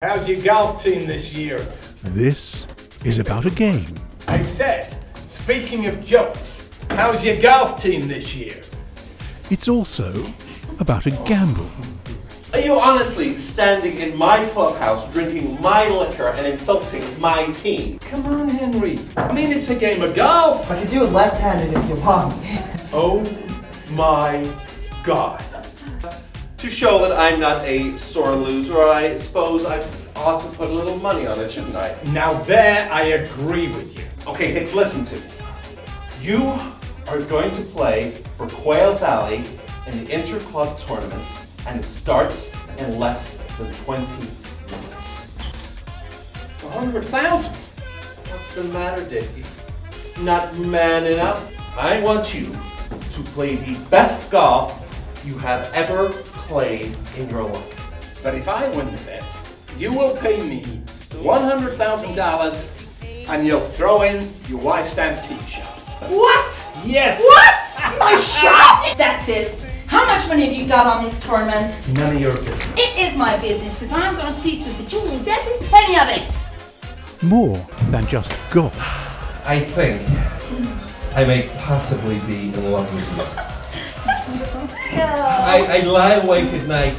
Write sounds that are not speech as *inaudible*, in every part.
How's your golf team this year? This is about a game. I said, speaking of jokes, how's your golf team this year? It's also about a gamble. Are you honestly standing in my clubhouse drinking my liquor and insulting my team? Come on, Henry. I mean, it's a game of golf. I can do it left-handed if you want. Oh my god. To show that I'm not a sore loser, I suppose I ought to put a little money on it, shouldn't I? Now there, I agree with you. Okay, Hicks, listen to me. You are going to play for Quail Valley in the inter-club tournament, and it starts in less than 20 minutes. A hundred thousand. What's the matter, Dickie? Not man enough? I want you to play the best golf you have ever played in your life. But if I win the bet, you will pay me $100,000 and you'll throw in your wife's antique shop. What? Yes! What? *laughs* My shop? That's it. How much money have you got on this tournament? None of your business. It is my business because I'm going to see to that you lose every penny of it. More than just golf. I think I may possibly be in love with you. *laughs* I, I lie awake at night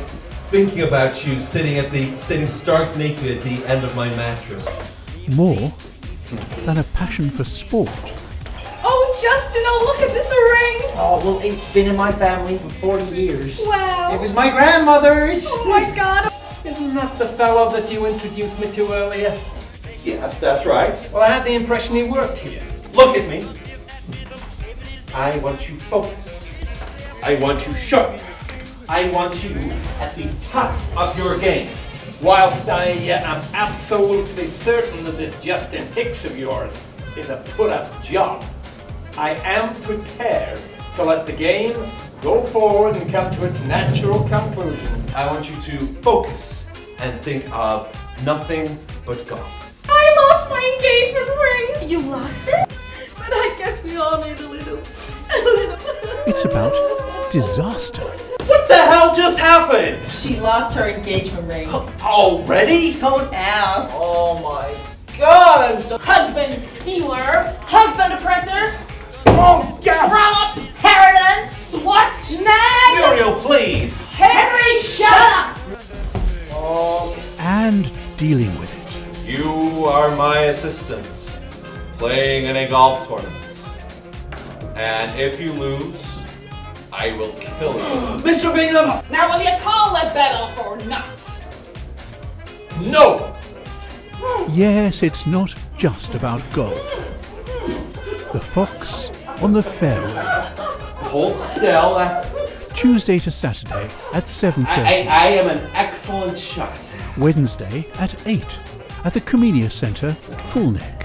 thinking about you sitting at the sitting stark naked at the end of my mattress. More than a passion for sport. Oh, Justin, oh, look at this ring. Oh, well, it's been in my family for 40 years. Wow. It was my grandmother's. Oh my god. Isn't that the fellow that you introduced me to earlier? Yes, that's right. Well, I had the impression he worked here. Look at me. I want you focused. I want you sharp. I want you at the top of your game. Whilst I uh, am absolutely certain that this Justin Hicks of yours is a put-up job, I am prepared to let the game go forward and come to its natural conclusion. I want you to focus and think of nothing but golf. I lost my engagement ring. You lost it? But I guess we all need a little. A little. It's about disaster. What the hell just happened? She lost her engagement ring. Already? Don't ask. Oh my god, I'm so Husband stealer, husband oppressor, Oh, God! trollop, harridan, swat, nag. Muriel, please! Henry, shut up! Um, and dealing with it. You are my assistant, playing in a golf tournament. And if you lose, I will kill you. *gasps* Mr. Bingham! Now will you call the bet off or not? No! Yes, it's not just about golf. The Fox on the fairway. Hold still. Tuesday to Saturday at 7.30. I, I am an excellent shot. Wednesday at 8 at the Comenia Centre, Fulneck.